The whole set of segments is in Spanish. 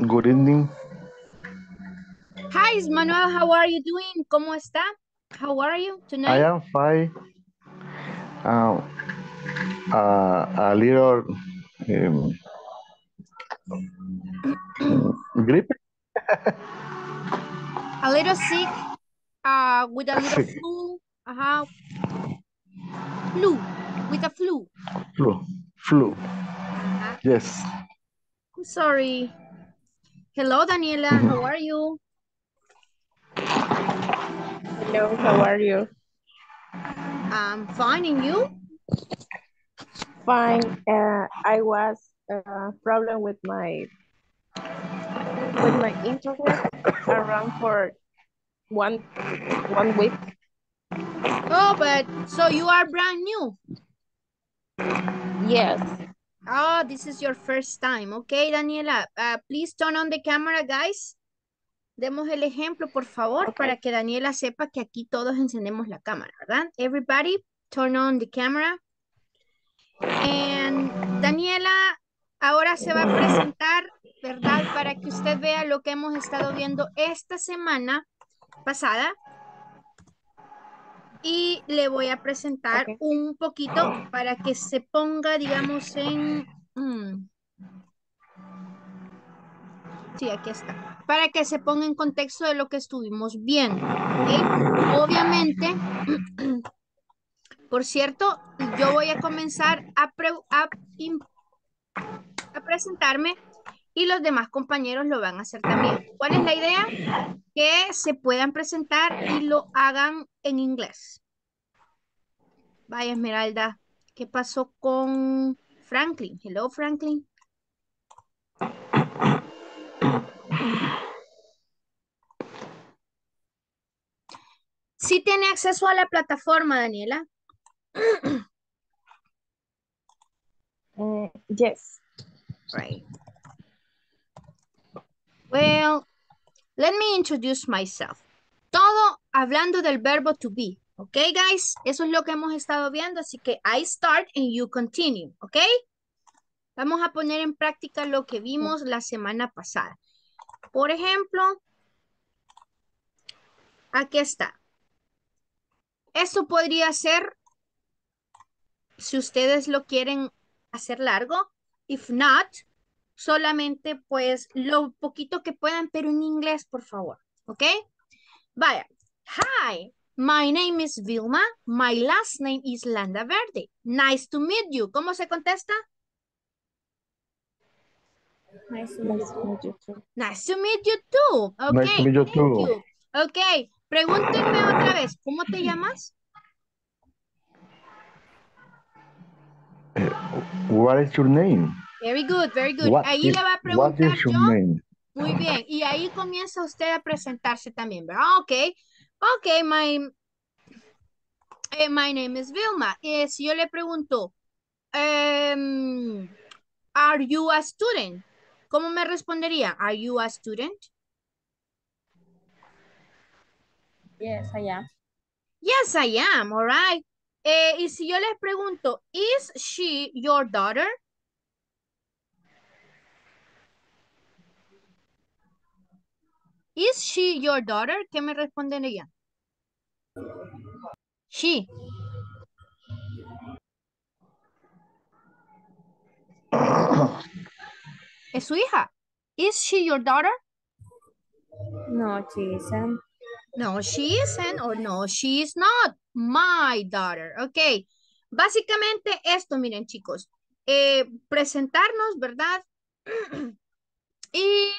Good evening. Hi, Manuel. How are you doing? ¿Cómo está? How are you tonight? I am fine. Um, uh, a little um, grip. A little sick, uh, with a little Sick. flu. Uh-huh. Flu, with a flu. Flu. Flu. Yes. I'm sorry. Hello, Daniela. Mhm. How are you? Hello, how are you? I'm fine, and you? Fine. Uh, I was uh, problem with my with my internet around for one one week. Oh, but so you are brand new. Yes. Oh, this is your first time. Okay, Daniela. Uh, please turn on the camera, guys. Demos el ejemplo, por favor, para que Daniela sepa que aquí todos encendemos la cámara, ¿verdad? Everybody, turn on the camera. And Daniela ahora se va a presentar, ¿verdad? Para que usted vea lo que hemos estado viendo esta semana pasada. Y le voy a presentar un poquito para que se ponga, digamos, en... mm. Sí, aquí está. Para que se ponga en contexto de lo que estuvimos viendo. ¿ok? Obviamente, por cierto, yo voy a comenzar a, pre- a a presentarme y los demás compañeros lo van a hacer también. ¿Cuál es la idea? Que se puedan presentar y lo hagan en inglés. Vaya, Esmeralda, ¿qué pasó con Franklin? Hello, Franklin. Sí tiene acceso a la plataforma, Daniela. Uh, yes. Right. Well, let me introduce myself. Todo hablando del verbo to be. ¿Ok, guys? Eso es lo que hemos estado viendo, así que I start and you continue. ¿Ok? Vamos a poner en práctica lo que vimos la semana pasada. Por ejemplo, aquí está. Esto podría ser, si ustedes lo quieren hacer largo, if not, solamente pues lo poquito que puedan, pero en inglés, por favor. ¿Ok? Vaya. Hi, my name is Vilma. My last name is Landa Verde. Nice to meet you. ¿Cómo se contesta? Nice to meet you too. Nice to meet you too. Ok, Nice to meet you thank too. you. Ok, pregúntenme otra vez. ¿Cómo te llamas? What is your name? Very good, very good. What Ahí is, le va a what preguntar is your yo. name? Muy bien. Y ahí comienza usted a presentarse también, ¿verdad? Ok. Ok, my, eh, my name is Vilma. Eh, si yo le pregunto, em, are you a student? ¿Cómo me respondería? Are you a student? Yes, I am. Yes, I am. All right. Eh, y si yo les pregunto, is she your daughter? Is she your daughter? ¿Qué me respondería? She. ¿Es su hija? Is she your daughter? No, she isn't. No, she isn't or no, she is not my daughter. Ok. Básicamente esto, miren chicos, eh, presentarnos, ¿verdad? y,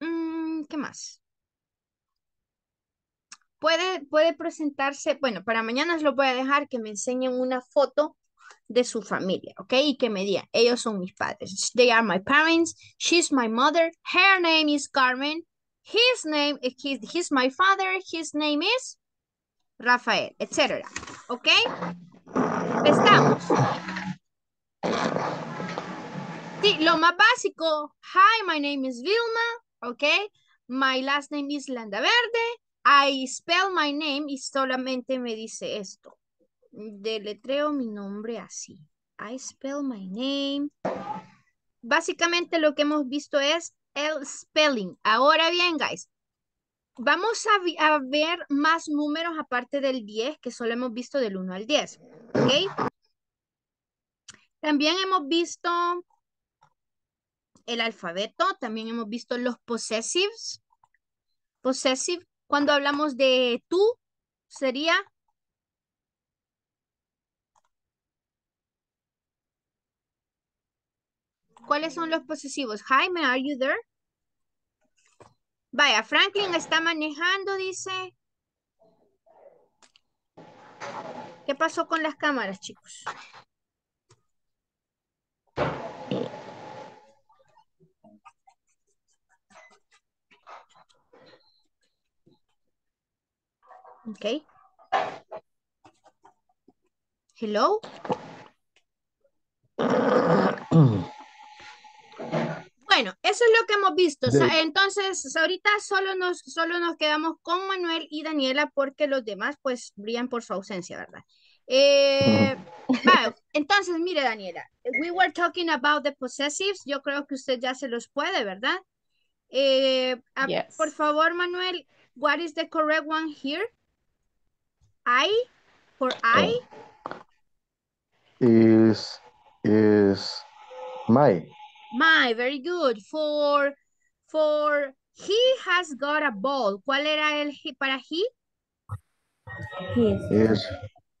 mm, ¿qué más? Puede, puede presentarse, bueno, para mañana os lo voy a dejar que me enseñen una foto de su familia, ¿ok? Y que me digan, ellos son mis padres. They are my parents. She's my mother. Her name is Carmen. His name, his, he's my father. His name is Rafael, etc. ¿Ok? Estamos. Sí, lo más básico. Hi, my name is Vilma. ¿Ok? My last name is Landa Verde. I spell my name y solamente me dice esto. Deletreo mi nombre así. I spell my name. Básicamente lo que hemos visto es el spelling. Ahora bien, guys, vamos a, a ver más números aparte del 10, que solo hemos visto del 1 al 10. ¿Ok? También hemos visto el alfabeto, también hemos visto los possessives. Possessive, cuando hablamos de tú, sería ¿Cuáles son los posesivos? Jaime, are you there? Vaya, Franklin está manejando, dice. ¿Qué pasó con las cámaras, chicos? Ok. Hello. Bueno, eso es lo que hemos visto. Entonces, ahorita solo nos, solo nos quedamos con Manuel y Daniela porque los demás pues brillan por su ausencia, ¿verdad? Eh, vale, entonces, mire, Daniela, we were talking about the possessives. Yo creo que usted ya se los puede, ¿verdad? Eh, Yes. Por favor, Manuel, what is the correct one here? I, for I, Is is my my, very good. For, for he has got a ball. ¿Cuál era el he para he? is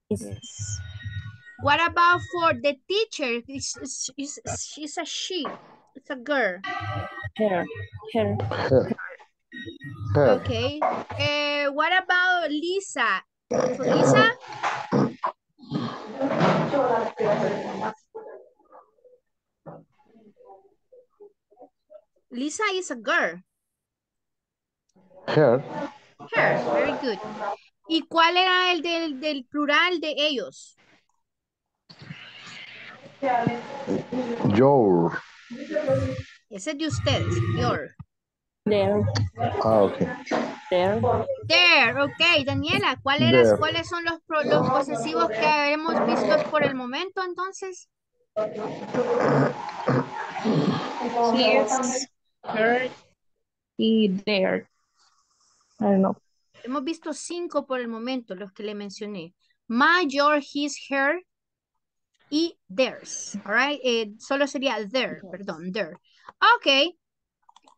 yes. What about for the teacher? It's, it's, it's- she's a she. It's a girl. her, her, her. Her. Okay. Eh, what about Lisa? Lisa? Lisa is a girl. Her. Her. Very good. ¿Y cuál era el del, del plural de ellos? Your. Ese es de ustedes. Your. There, Ah, okay. there, There. Ok. Daniela, ¿cuál eras- There. ¿cuáles son los, pro- los posesivos que hemos visto por el momento entonces? his, her, y there. I don't know. Hemos visto cinco por el momento, los que le mencioné. My, your, his, her y theirs. All right? Eh, solo sería there, perdón, there. Ok.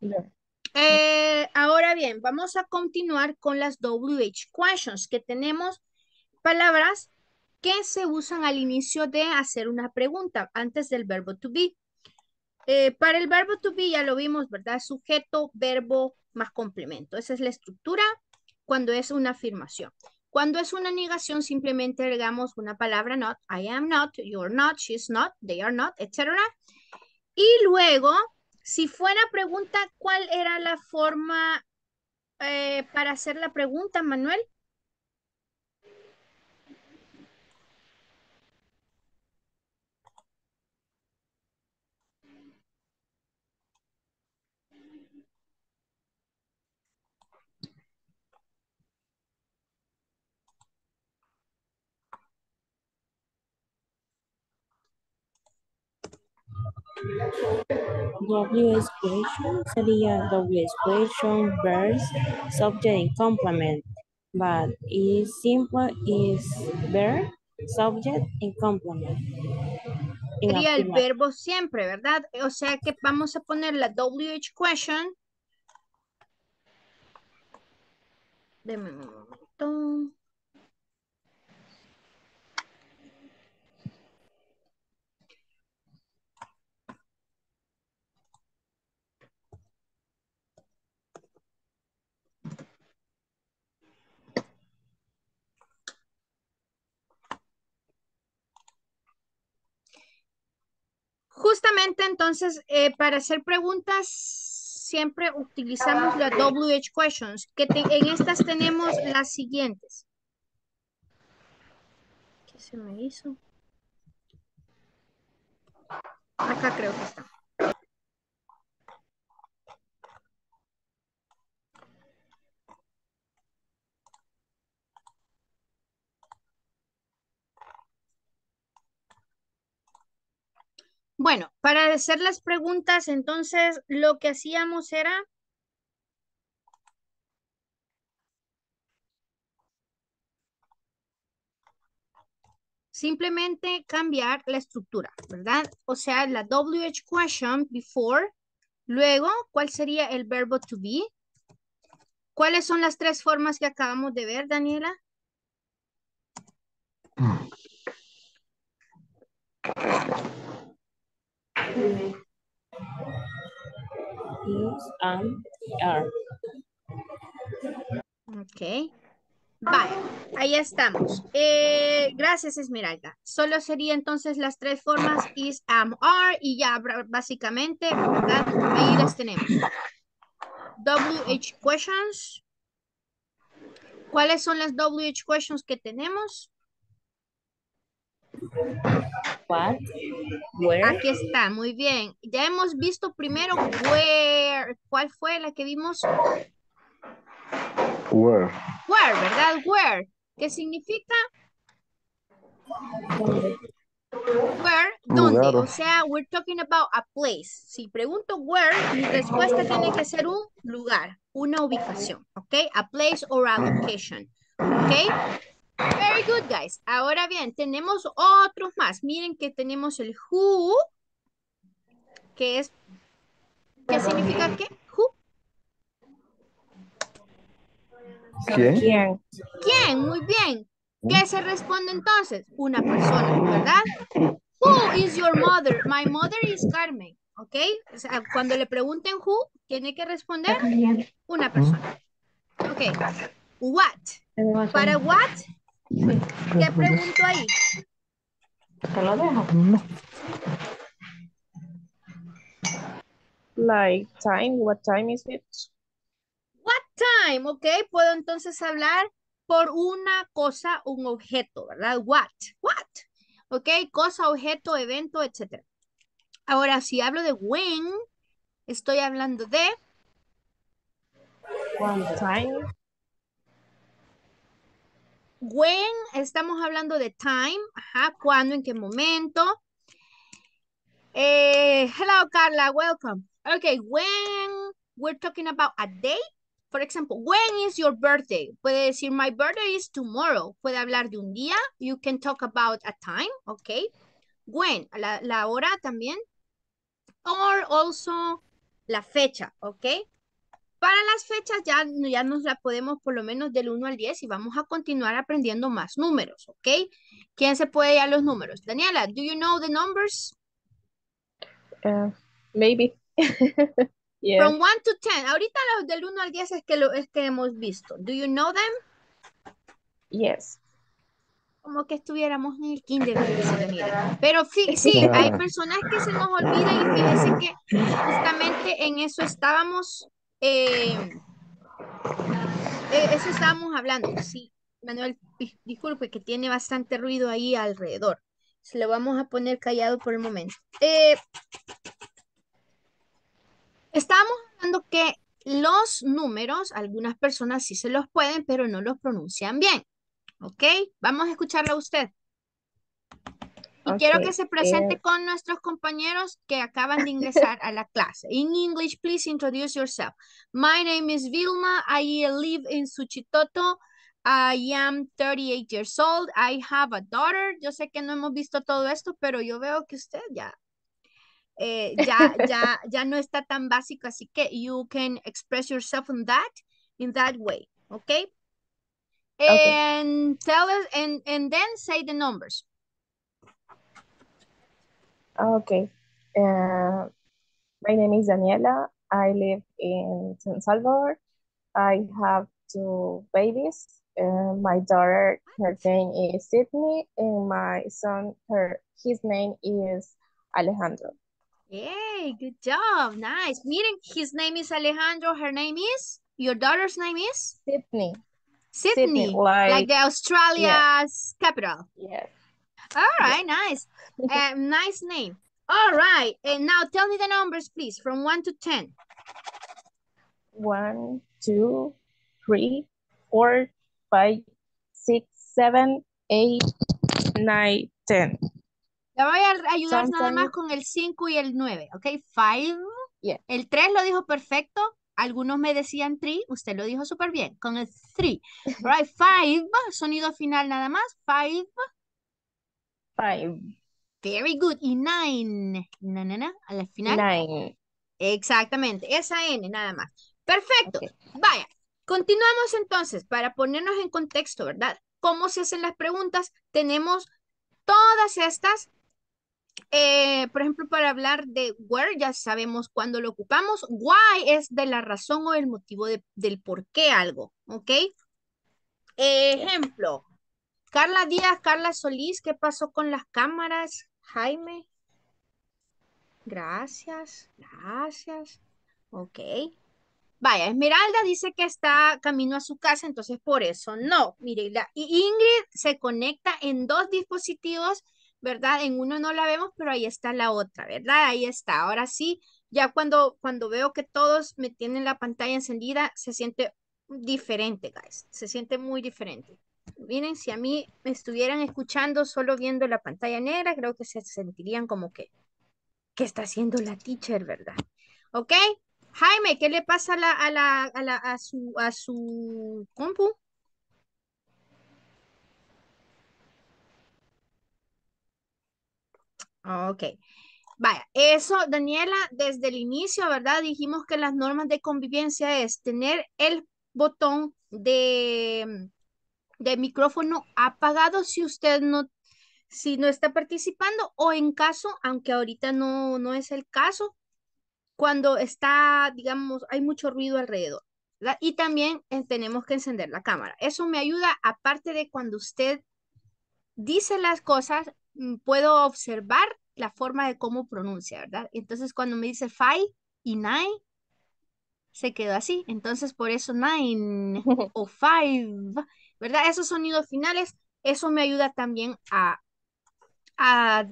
There. Eh, ahora bien, vamos a continuar con las WH questions, que tenemos palabras que se usan al inicio de hacer una pregunta, antes del verbo to be. Eh, para el verbo to be ya lo vimos, ¿verdad? Sujeto, verbo más complemento. Esa es la estructura cuando es una afirmación. Cuando es una negación, simplemente agregamos una palabra not, I am not, you're not, she's not, they are not, etc. Y luego, si fuera pregunta, ¿cuál era la forma eh, para hacer la pregunta, Manuel? WS question sería WS question, verbs, subject and complement. But is simple is verb, subject and complement. En Sería el verbo siempre, ¿verdad? O sea que vamos a poner la WH question. Deme un momento. Justamente entonces, eh, para hacer preguntas, siempre utilizamos la WH questions, que en estas tenemos las siguientes. ¿Qué se me hizo? Acá creo que está. Bueno, para hacer las preguntas, entonces lo que hacíamos era simplemente cambiar la estructura, ¿verdad? O sea, la WH question before, luego, ¿cuál sería el verbo to be? ¿Cuáles son las tres formas que acabamos de ver, Daniela? Is, am, are. Ok. Vale, ahí estamos. Eh, gracias, Esmeralda. Solo sería entonces las tres formas is, am, are y ya básicamente, ¿verdad? Ahí las tenemos. WH questions. ¿Cuáles son las WH questions que tenemos? What? Where? Aquí está, muy bien. Ya hemos visto primero where. ¿Cuál fue la que vimos? Where? Where, ¿verdad? Where. ¿Qué significa? Where, ¿dónde? Lugar. O sea, we're talking about a place. Si pregunto where, mi respuesta tiene que ser un lugar, una ubicación, ¿ok? A place or a location, ¿ok? Very good, guys. Ahora bien, tenemos otros más. Miren que tenemos el who, que es, ¿qué significa qué? Who, ¿Quién? ¿Quién? ¿quién? Muy bien. ¿Qué se responde entonces? Una persona, ¿verdad? Who is your mother? My mother is Carmen, ¿ok? O sea, cuando le pregunten who, tiene que responder una persona. Ok. What? Para what, ¿qué pregunto ahí? Te lo dejo. Like time, what time is it? What time? Ok, puedo entonces hablar por una cosa, un objeto, ¿verdad? What? What? Ok, cosa, objeto, evento, etc. Ahora, si hablo de when, estoy hablando de What time? When, estamos hablando de time, ajá, cuándo, en qué momento. Eh, hello, Carla, welcome. Okay, when we're talking about a date, for example, when is your birthday? Puede decir, my birthday is tomorrow. Puede hablar de un día. You can talk about a time, okay? When, la, la hora también. Or also la fecha, okay? Para las fechas ya, ya nos la podemos por lo menos del 1 al 10 y vamos a continuar aprendiendo más números, ¿ok? ¿Quién se puede dar los números? Daniela, do you know the numbers? Uh, maybe. yeah. From 1 to 10. Ahorita los del 1 al 10 es que, lo, es que hemos visto. Do you know them? Yes. Como que estuviéramos en el kinder, Daniela. Pero sí, sí, hay personas que se nos olvidan y fíjense que justamente en eso estábamos, eh, eh, eso estábamos hablando. Sí, Manuel, dis- disculpe que tiene bastante ruido ahí alrededor. Se lo vamos a poner callado por el momento. Eh, estábamos hablando que los números, algunas personas sí se los pueden, pero no los pronuncian bien. ¿Ok? Vamos a escucharlo a usted. Y quiero que se presente eh, con nuestros compañeros que acaban de ingresar a la clase. In English, please introduce yourself. My name is Vilma. I live in Suchitoto. I am 38 years old. I have a daughter. Yo sé que no hemos visto todo esto, pero yo veo que usted ya, eh, ya, ya, ya no está tan básico, así que you can express yourself in that, in that way, okay? Okay. And tell us, and, and then say the numbers. Okay. Uh, my name is Daniela. I live in San Salvador. I have two babies. Uh, my daughter, her name is Sydney, and my son, her his name is Alejandro. Yay, good job. Nice. Miren, his name is Alejandro. Her name is? Your daughter's name is? Sydney. Sydney. Sydney, like, like- the Australia's capital. Yes. All right, nice. Uh, nice name. All right. And now tell me the numbers, please, from 1 to 10. One, two, three, four, five, six, seven, eight, nine, ten. Le voy a ayudar nada más con el 5 y el 9, ¿ok? Five. Yeah. El 3 lo dijo perfecto. Algunos me decían 3, usted lo dijo súper bien, con el 3. Right, five, sonido final nada más. Five, Five, very good. Y nine, na, na, na, al final. nine. Exactamente, esa N nada más. Perfecto. Vaya, continuamos entonces para ponernos en contexto, ¿verdad? ¿Cómo se hacen las preguntas? Tenemos todas estas. eh, por ejemplo, para hablar de where, ya sabemos cuándo lo ocupamos. Why es de la razón o el motivo de- del por qué algo, ¿ok? Ejemplo, Carla Díaz, Carla Solís, ¿qué pasó con las cámaras? Jaime. Gracias, gracias. Ok. Vaya, Esmeralda dice que está camino a su casa, entonces por eso no. Mire, la, Ingrid se conecta en dos dispositivos, ¿verdad? En uno no la vemos, pero ahí está la otra, ¿verdad? Ahí está. Ahora sí, ya cuando, cuando veo que todos me tienen la pantalla encendida, se siente diferente, guys. Se siente muy diferente. Miren, si a mí me estuvieran escuchando solo viendo la pantalla negra, creo que se sentirían como que, ¿qué está haciendo la teacher, verdad? ¿Ok? Jaime, ¿qué le pasa a la, a la, a la, a su, a su compu? Ok. Vaya, eso, Daniela, desde el inicio, ¿verdad? Dijimos que las normas de convivencia es tener el botón de, de micrófono apagado si usted no, si no está participando o en caso, aunque ahorita no, no es el caso, cuando está, digamos, hay mucho ruido alrededor. ¿verdad? Y también eh, tenemos que encender la cámara. Eso me ayuda, aparte de cuando usted dice las cosas, mm, puedo observar la forma de cómo pronuncia, ¿verdad? Entonces, cuando me dice five y nine, se quedó así. Entonces, por eso nine o five, ¿verdad? Esos sonidos finales, eso me ayuda también a, a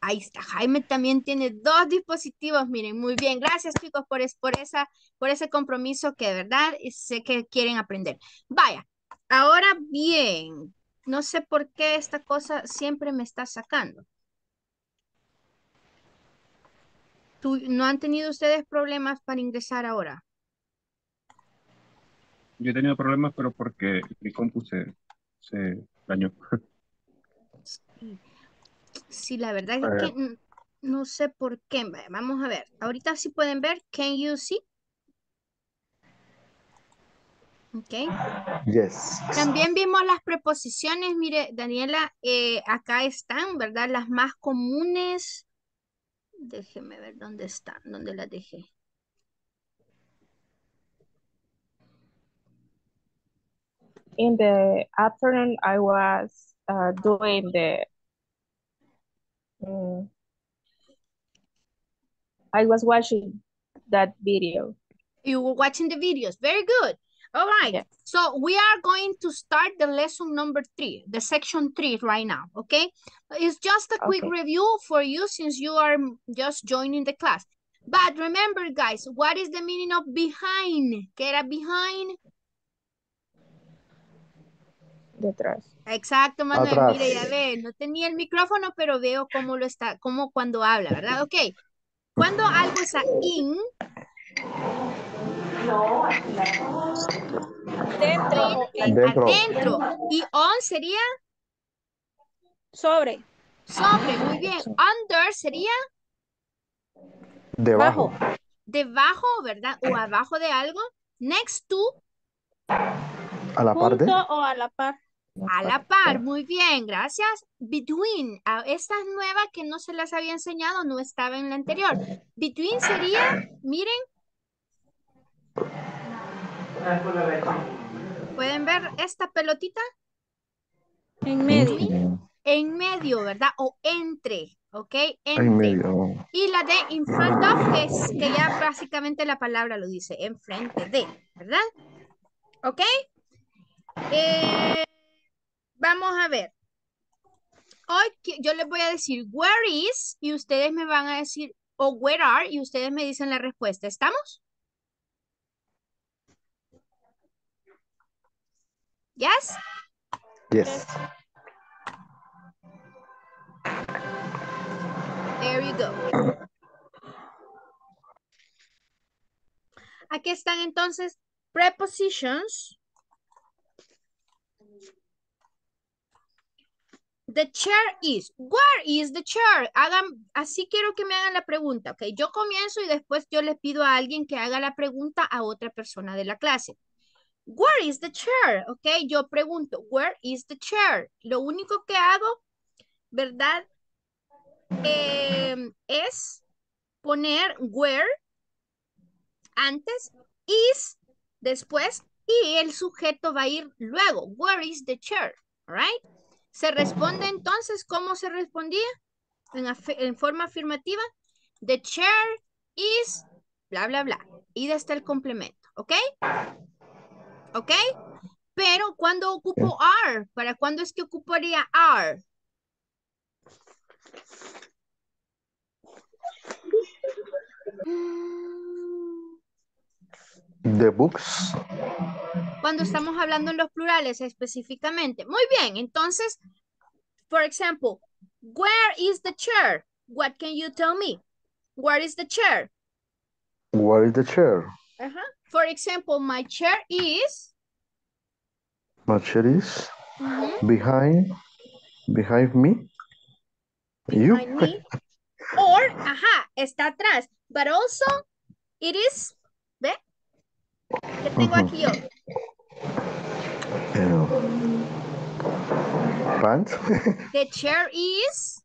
Ahí está, Jaime también tiene dos dispositivos, miren, muy bien, gracias chicos por, es, por, esa, por ese compromiso que verdad sé que quieren aprender. Vaya, ahora bien, no sé por qué esta cosa siempre me está sacando. ¿Tú, ¿No han tenido ustedes problemas para ingresar ahora? Yo he tenido problemas, pero porque mi compu se, se dañó. Sí, sí, la verdad es que no sé por qué. Vamos a ver, ahorita sí pueden ver, can you see? Ok. Yes. También vimos las preposiciones, mire, Daniela, eh, acá están, ¿verdad? Las más comunes. Déjeme ver dónde están, dónde las dejé. In the afternoon, I was uh, doing the. mm, I was watching that video. You were watching the videos. Very good. All right. Yes. So we are going to start the lesson number three, the section three right now. Okay. It's just a quick Okay. review for you since you are just joining the class. But remember, guys, what is the meaning of behind? ¿Qué era behind? Detrás. Exacto, Manuel. Atrás. Mire, ya ve, no tenía el micrófono, pero veo cómo lo está, cómo cuando habla, ¿verdad? Ok. Cuando algo está in, Dentro Dentro. adentro, y on sería sobre, sobre, muy bien. Under sería Debajo. debajo, ¿verdad? O abajo de algo. Next to, A la parte. junto o a la par. A la par. Muy bien, gracias. Between. Esta es nueva que no se las había enseñado, no estaba en la anterior. Between sería, miren. ¿Pueden ver esta pelotita? En medio. En medio, ¿verdad? O entre, ¿ok? En Entre. medio. Y la de in front of, que, es, que ya básicamente la palabra lo dice, enfrente de, ¿verdad? ¿Ok? Eh, vamos a ver. Hoy yo les voy a decir where is y ustedes me van a decir o where are y ustedes me dicen la respuesta. ¿Estamos? ¿Yes? Yes. There you go. Aquí están entonces prepositions. The chair is. Where is the chair? Hagan, así quiero que me hagan la pregunta, ¿ok? Yo comienzo y después yo le pido a alguien que haga la pregunta a otra persona de la clase. Where is the chair? ¿Ok? Yo pregunto, where is the chair? Lo único que hago, ¿verdad? Em, es poner where antes, is después y el sujeto va a ir luego. Where is the chair? All right? Se responde entonces, ¿cómo se respondía? En, forma afirmativa. The chair is bla, bla, bla. Y está el complemento, ¿ok? ¿Ok? Pero cuando ocupo are, ¿para cuándo es que ocuparía are? The books. Cuando estamos hablando en los plurales específicamente. Muy bien, entonces, for example, where is the chair? What can you tell me? Where is the chair? Where is the chair? Ajá. For example, my chair is My chair is behind, behind me. You? behind me. Or, ajá, está atrás. But also, it is. ¿Qué tengo aquí yo? Pants. The chair is,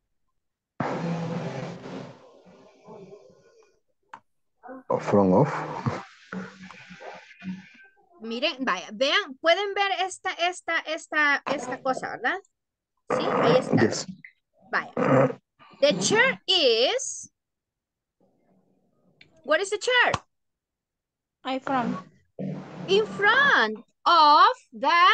Front of. miren, vaya, vean, pueden ver esta, esta, esta, esta cosa, ¿verdad? Sí, ahí está. Yes. Vaya. The chair is. What is the chair? I from. In front of the.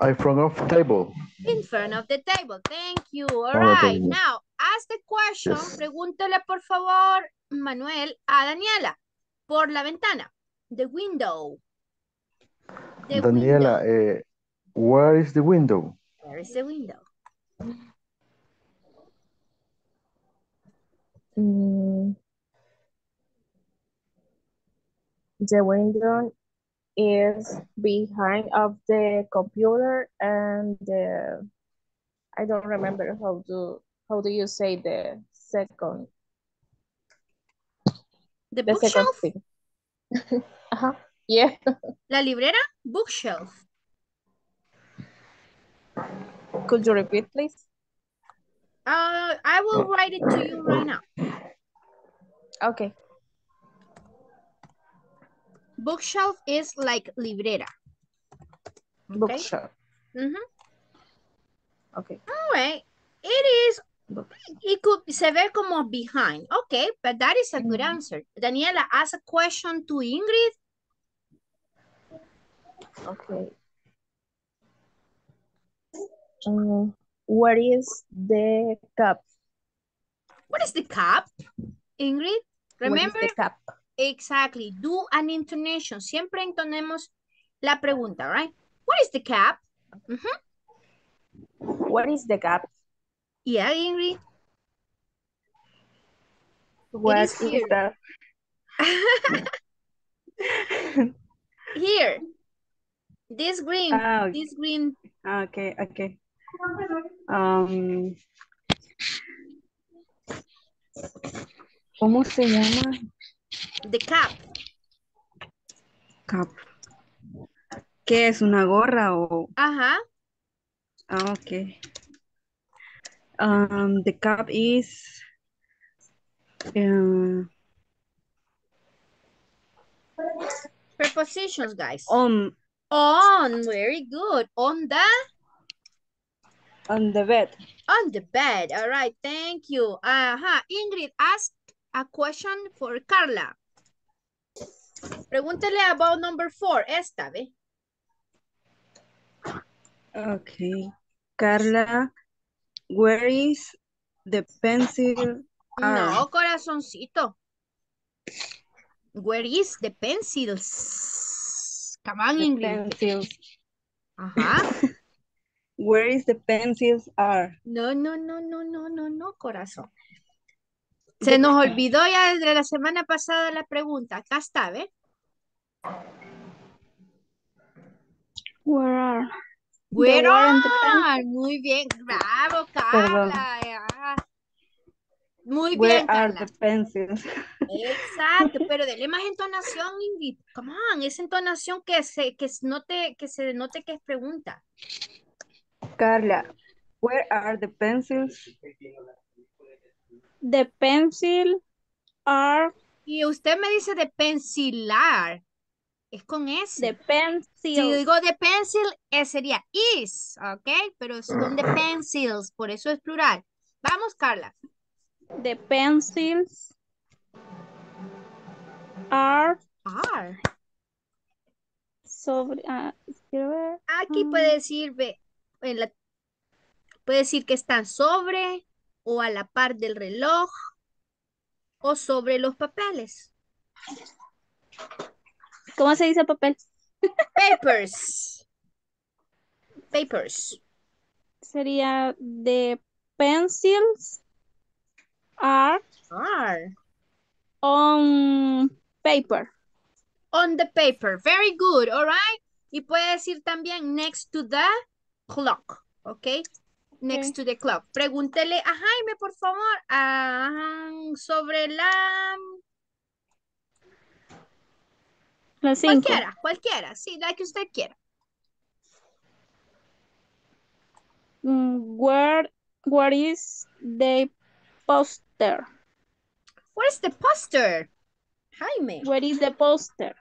I front of table. In front of the table. Thank you. All On right. Now, ask the question. Yes. Pregúntele, por favor, Manuel, a Daniela. Por la ventana. The window. The Daniela, window. eh, where is the window? Where is the window? Mm. The window is behind of the computer and the, I don't remember how do how do you say the second The the second bookshelf. thing. Uh-huh. Yeah. La librera. Bookshelf. Could you repeat, please? Uh, I will write it to you right now. Okay. Bookshelf is like librera. Okay. Bookshelf. Mhm. Okay. All right. It is, it could, se ve como behind. Okay, but that is a good answer. Daniela, ask a question to Ingrid. Okay. Um, what is the cup? What is the cap? Ingrid, What is remember? the cup? Exactly. Do an intonation. Siempre entonemos la pregunta, right? What is the cap? Mhm. What is the cup? Yeah, Ingrid. What is is here. the Here. This green, Ah, this green. ah, okay, okay. Um, ¿Cómo se llama? The cap. Cap. ¿Qué es una gorra o? Ajá. Ah, okay. Um, the cap is uh, Prepositions, guys. on On, very good. On the, on the bed. on the bed. All right, thank you. Ajá, Ingrid, asked a question for Carla. Pregúntele about number four, esta, ¿ve? Okay. Carla, where is the pencil? No, corazoncito. Where is the pencils? Come on, The Ingrid. pencils. Ajá. Where is the pencils are? No, no, no, no, no, no, no, corazón. Se nos olvidó ya desde la semana pasada la pregunta. Acá está, ¿ve? Where are? Where are? Muy bien, bravo. Carla. ya. Muy Where bien, are Carla. the pencils? Exacto, pero dele más entonación, Ingrid. Come on, esa entonación que se, que note, que se note que es pregunta. Carla, where are the pencils? The pencil are Y usted me dice de pencilar. Es con S. the pencils. Si digo de pencil, eh, sería is, ¿ok? Pero son de pencils, por eso es plural. Vamos, Carla. The pencils are Are. sobre. ah, quiero ver. Aquí Mm. puede decir, ve, en la- puede decir que están sobre o a la par del reloj o sobre los papeles. ¿Cómo se dice papel? Papers. Papers. Sería the pencils are Are. on paper. On the paper. Very good. All right. Y puede decir también next to the clock. ¿Ok? Next to the clock. Pregúntele a Jaime, por favor, sobre la... Cinco. Cualquiera, cualquiera. Sí, la que usted quiera. Mm, Where, where is the poster? Where's the poster? Jaime. Where is the poster?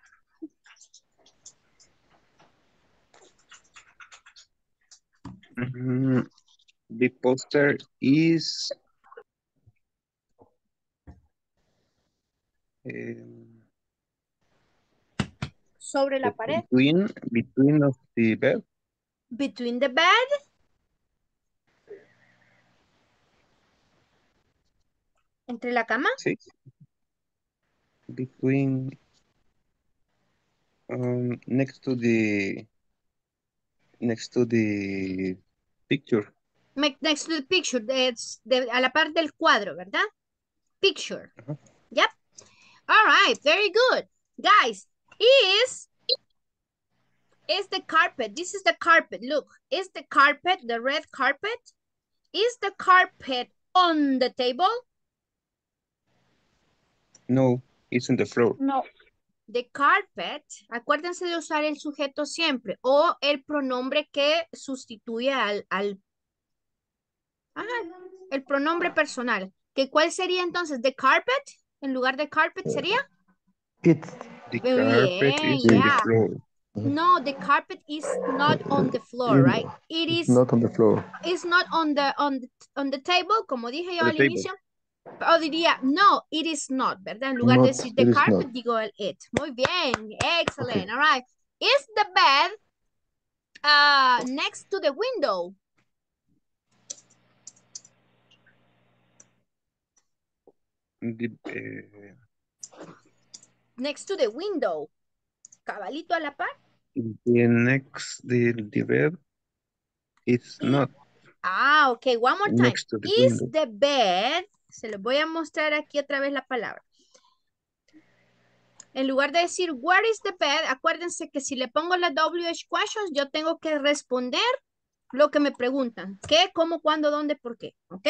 Mm, The poster is um, Sobre la pared. between between of the bed. Between the bed. Entre la cama. Sí. Between um, next to the next to the picture. Next to the picture. It's de- a la par del cuadro, ¿verdad? Picture. Yep. All right. Very good. Guys, is is the carpet. This is the carpet. Look, is the carpet, the red carpet, is the carpet on the table? No, it's on the floor. No. The carpet, acuérdense de usar el sujeto siempre o el pronombre que sustituye al, al ajá, el pronombre personal. ¿Que ¿Cuál sería entonces? The carpet, en lugar de carpet sería? It's The Muy carpet bien, is on yeah. the floor. No, the carpet is not on the floor, Mm, right? It is not on the floor. is not on the on the, on the table, como dije yo the al table. inicio. O diría, no, it is not, ¿verdad? En lugar de decir the carpet, digo el it. Muy bien, excellent, all right. Is the bed uh, next to the window? Uh, Next to the window. Cabalito a la par. the next the the bed it's not Ah, ok, one more time. next to the Is window. the bed, se les voy a mostrar aquí otra vez la palabra. En lugar de decir, where is the bed? Acuérdense que si le pongo la WH questions, yo tengo que responder lo que me preguntan. ¿Qué, cómo, cuándo, dónde, por qué? ¿Ok?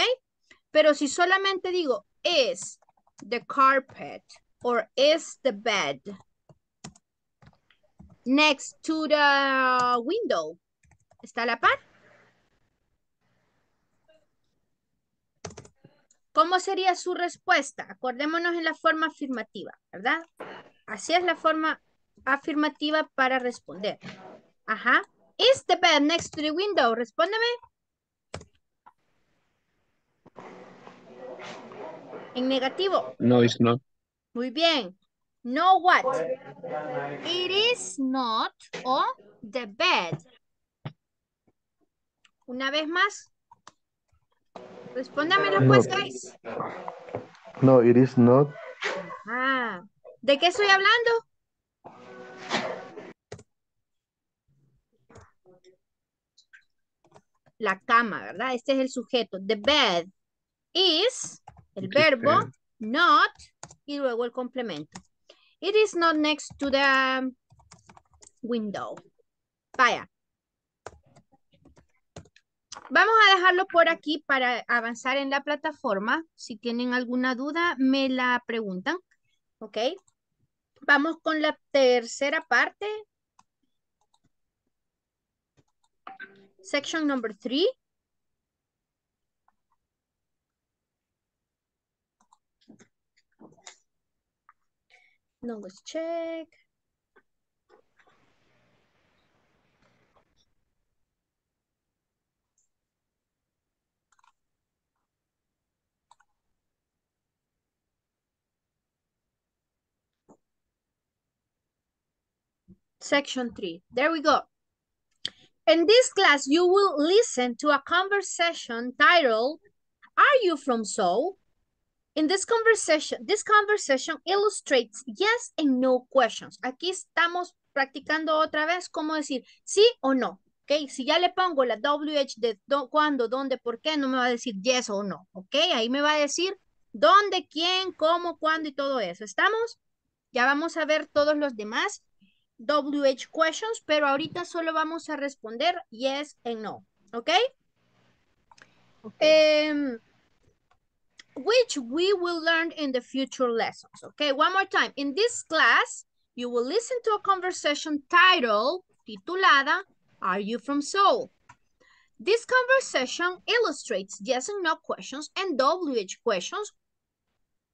Pero si solamente digo, is the carpet or is the bed next to the window? ¿Está la par? ¿Cómo sería su respuesta? Acordémonos en la forma afirmativa, ¿verdad? Así es la forma afirmativa para responder. Ajá. Is the bed next to the window? Respóndeme. En negativo. No, it's not. Muy bien. No what? It is not on the bed. Una vez más. Respóndamelo No. pues, guys. No, it is not. Ah, ¿de qué estoy hablando? La cama, ¿verdad? Este es el sujeto. The bed is, el verbo, not, y luego el complemento. It is not next to the window. Vaya. Vamos a dejarlo por aquí para avanzar en la plataforma. Si tienen alguna duda, me la preguntan. ¿Ok? Vamos con la tercera parte. Section number three. No, let's check. Section 3. There we go. In this class, you will listen to a conversation titled, Are you from Seoul? In this conversation, this conversation illustrates yes and no questions. Aquí estamos practicando otra vez cómo decir sí o no. ¿Ok? Si ya le pongo la WH de do, cuándo, dónde, por qué, no me va a decir yes o no. ¿Ok? Ahí me va a decir dónde, quién, cómo, cuándo y todo eso. ¿Estamos? Ya vamos a ver todos los demás WH questions, pero ahorita solo vamos a responder yes and no. ¿Ok? Um, which we will learn in the future lessons. Okay, one more time. In this class, you will listen to a conversation titled, titulada, Are You From Seoul? This conversation illustrates yes and no questions and WH questions,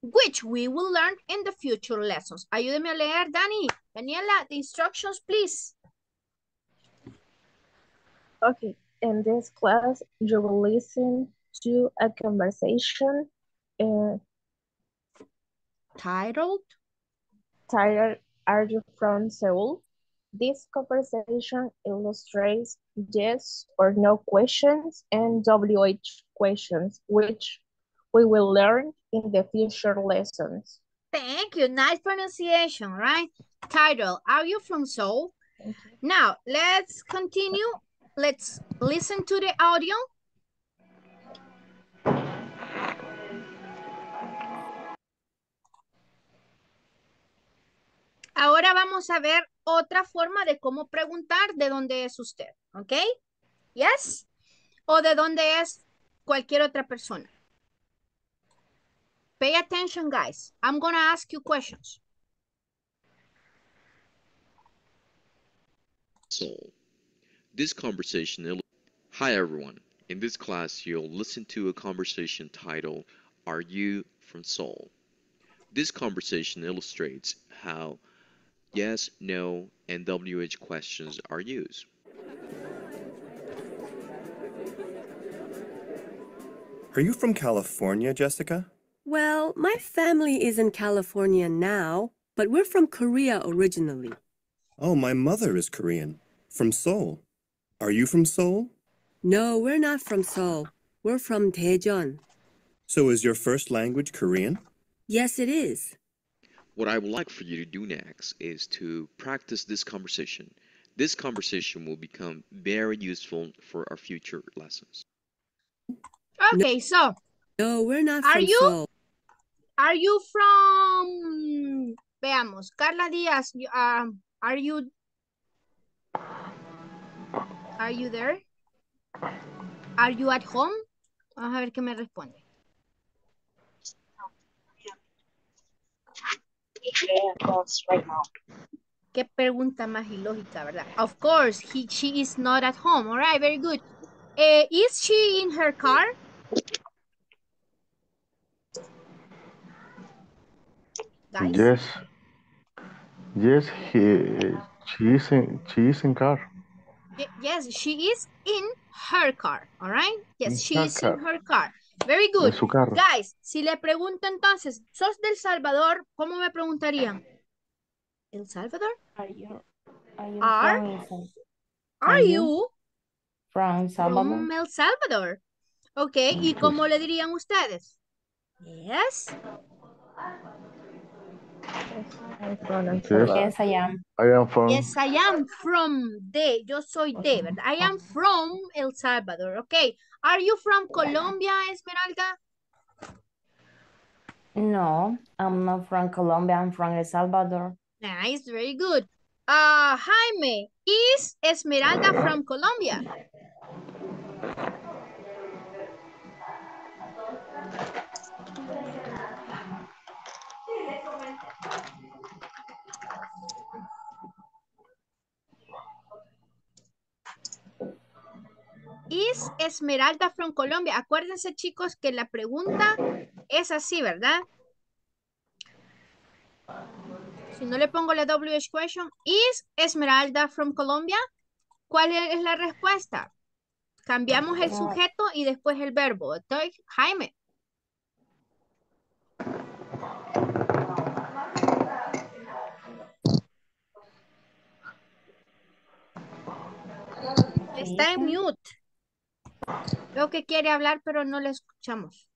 which we will learn in the future lessons. Ayúdeme a leer, Dani. Daniela, the instructions, please. Okay, in this class, you will listen to a conversation uh, Titled, titled, Are You From Seoul? This conversation illustrates yes or no questions and WH questions, which we will learn in the future lessons. thank you. Nice pronunciation, right? Title, Are You From Seoul? Now, let's continue. Let's listen to the audio. Ahora vamos a ver otra forma de cómo preguntar de dónde es usted, ¿ok? Yes? O de dónde es cualquier otra persona. Pay attention, guys. I'm going to ask you questions. Seoul. This conversation. Hi everyone. In this class, you'll listen to a conversation titled, Are You from Seoul? This conversation illustrates how yes, no, and WH questions are used. Are you from California, Jessica? Well, my family is in California now, but we're from Korea originally. Oh, my mother is Korean. From Seoul. Are you from Seoul? No, we're not from Seoul. We're from Daejeon. So is your first language Korean? Yes, it is. What I would like for you to do next is to practice this conversation. This conversation will become very useful for our future lessons. Okay, so No, we're not Are from you? Seoul. Are you from, veamos, Carla Díaz, you- um, are you, are you there? Are you at home? Vamos a ver qué me responde. Qué pregunta más ilógica, ¿verdad? Of course, he, she is not at home. All right, very good. Eh, is she in her car? Guys? Yes. Yes, he, she is in, she is in car. Ye- Yes, she is in her car, all right? Yes, In she is in her car. Very En good. su carro. Guys, si le pregunto entonces, ¿sos del Salvador? ¿Cómo me preguntarían? ¿El Salvador? Are you, are you Are? from, Are you you from Salvador? from El Salvador? Ok, ¿y cómo le dirían ustedes? Yes. I'm from Yes. Yes, I am. I am from Yes, I am from de, yo soy de, ¿verdad? I am from El Salvador, ok. Are you from Colombia, Esmeralda? No, I'm not from Colombia. I'm from El Salvador. Nice, very good. Uh, Jaime, is Esmeralda from Colombia? Is Esmeralda from Colombia? Acuérdense, chicos, que la pregunta es así, ¿verdad? Si no le pongo la WH question, ¿is Esmeralda from Colombia? ¿Cuál es la respuesta? Cambiamos el sujeto y después el verbo. Entonces, Jaime. Está en mute. Creo que quiere hablar, pero no le escuchamos.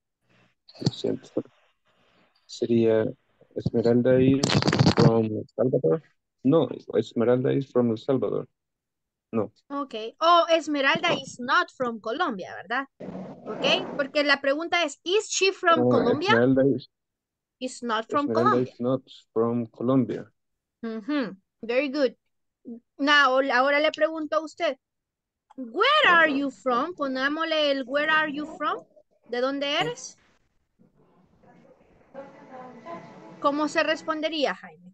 Lo siento. Sería Esmeralda is from El Salvador. No, Esmeralda is from El Salvador. No. Ok. O Esmeralda is not from Colombia, ¿verdad? Ok. Porque la pregunta es, ¿is she from No, Colombia? Esmeralda is, Is not from Esmeralda Colombia. is not from Colombia. Ujú, Very good. Now, ahora le pregunto a usted, where are you from? Ponámosle el where are you from. ¿De dónde eres? ¿Cómo se respondería, Jaime?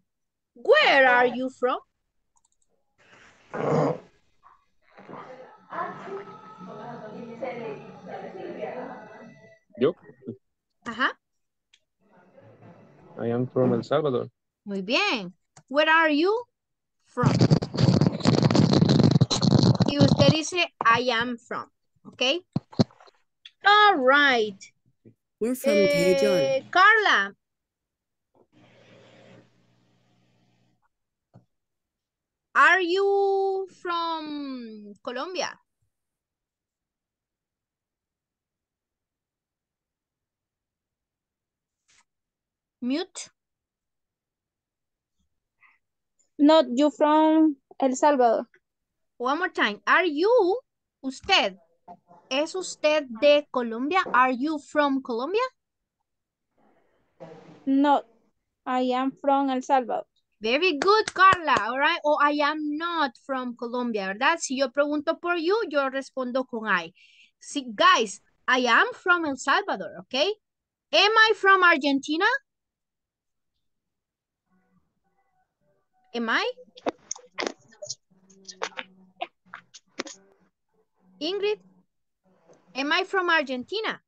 Where are you from? Yo, Ajá, I am from El Salvador. muy bien. Where are you from? Y usted dice, I am from. ¿Ok? All right. We're from Daejeon. Eh, Carla. Are you from Colombia? Mute. Not you from El Salvador. One more time. Are you, usted, ¿es usted de Colombia? Are you from Colombia? Not. I am from El Salvador. Very good, Carla. All right. O I am not from Colombia, ¿verdad? Si yo pregunto por you, yo respondo con I. Sí, guys, I am from El Salvador, okay? Am I from Argentina? Am I? Ingrid, am I from Argentina?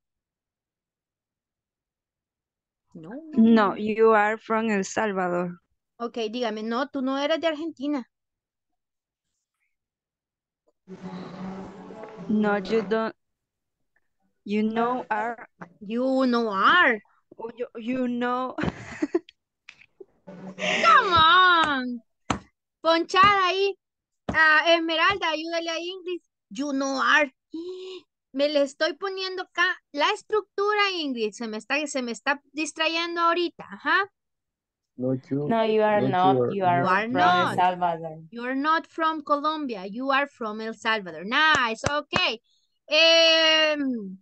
No. No, you are from El Salvador. Ok, dígame, no, tú no eres de Argentina. No, you don't. You know are. You no are. oh, You, you know. Come on. Ponchada ahí. Ah, Esmeralda, ayúdale a Ingrid. You know are. Me le estoy poniendo acá la estructura, Ingrid. Se me está, se me está distrayendo ahorita. Ajá. No, you. No, you are not not. You are, You are from not. El Salvador. You're not from Colombia. You are from El Salvador. Nice. Okay. Em,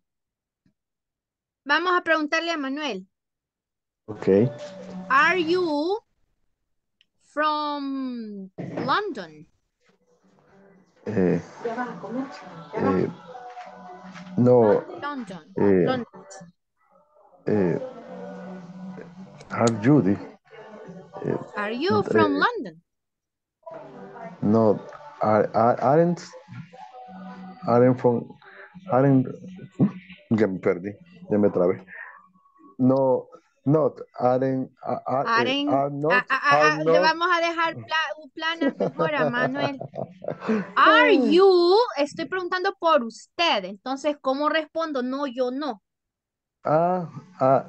vamos a preguntarle a Manuel. Ok. Are you from London? Eh, eh, no. Eh, eh, are you eh, Are you from London? No, are, are, aren't, aren't from, aren't, ya me perdí, ya me trabé. No, not, are, Aren- are not, are ah, le vamos a dejar pla- planas mejor a Manuel. Are you? Estoy preguntando por usted. Entonces, ¿cómo respondo? No, yo no. ah, ah,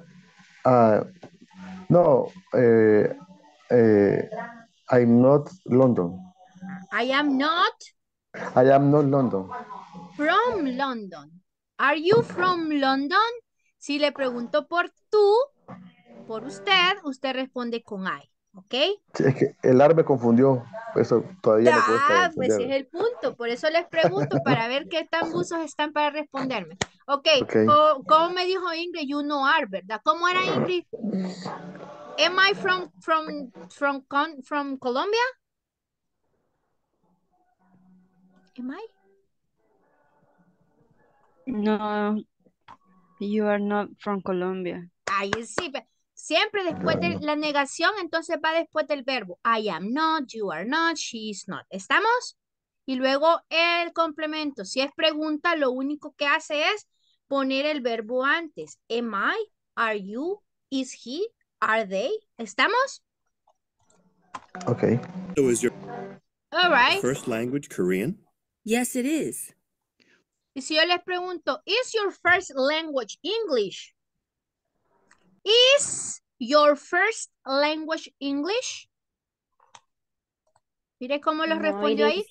ah, no, eh, eh, I'm not London. I am not I am not London. from London. Are you from London? Si le pregunto por tú, por usted, usted responde con I. ¿Ok? Sí, Es que el ar me confundió, eso todavía me cuesta Ah, pues ese es el punto. Por eso les pregunto para ver qué tan buzos están para responderme. Ok, Ok. co- ¿cómo me dijo Ingrid? You know are, ¿verdad? ¿Cómo era Ingrid? Am I from, from, from, con- from Colombia? Am I? No, you are not from Colombia. Ahí sí, pe- siempre después de la negación, entonces va después del verbo. I am not, you are not, she is not. ¿Estamos? Y luego el complemento. Si es pregunta, lo único que hace es poner el verbo antes. Am I? Are you? Is he? Are they? ¿Estamos? Okay. So is your All right. first language Korean? Yes, it is. Y si yo les pregunto, is your first language English? Is your first language English? Mire cómo los No, respondió it ahí.